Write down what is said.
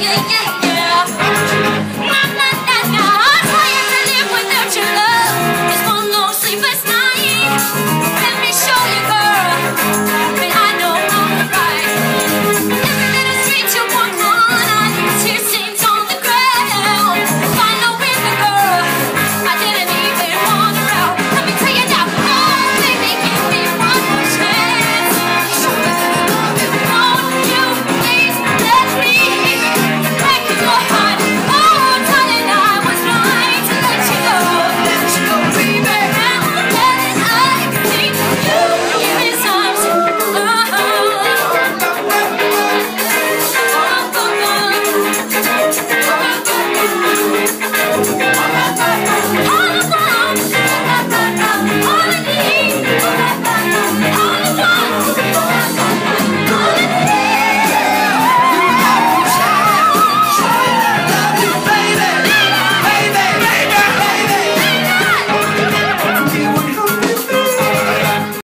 yeah, yeah.